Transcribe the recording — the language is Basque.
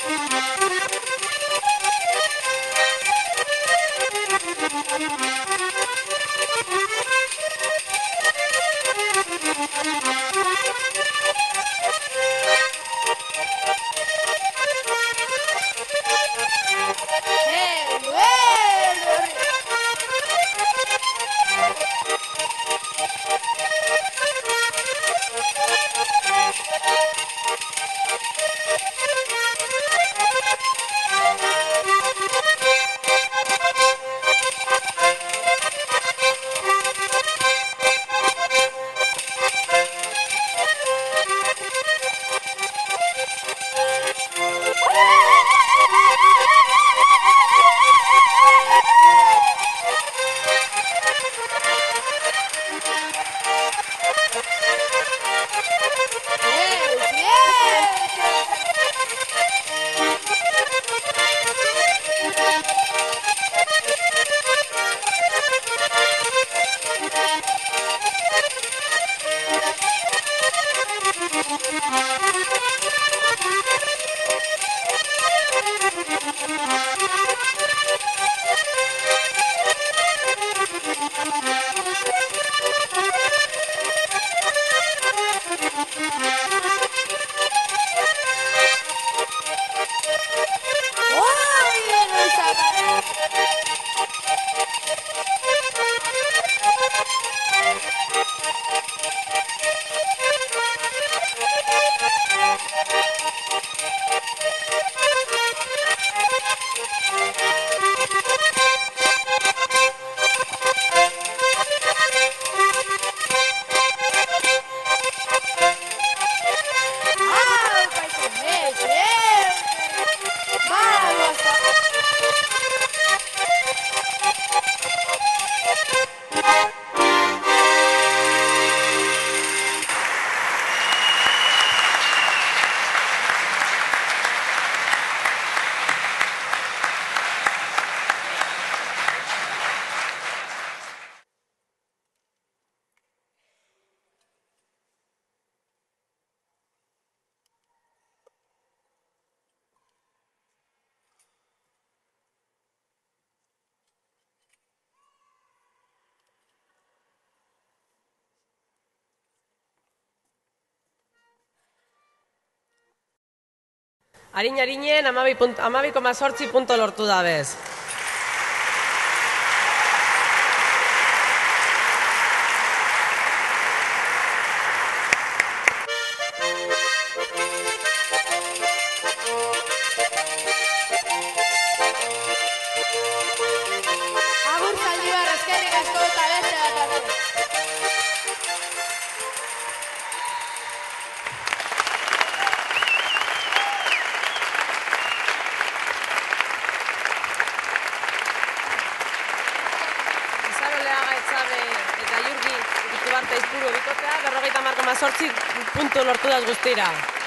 Thank you. Thank you. Harin harinen amabi sortzi punto lortu da bez. Bikotea, berrogeita marko mazortzi puntu lortu da guztira.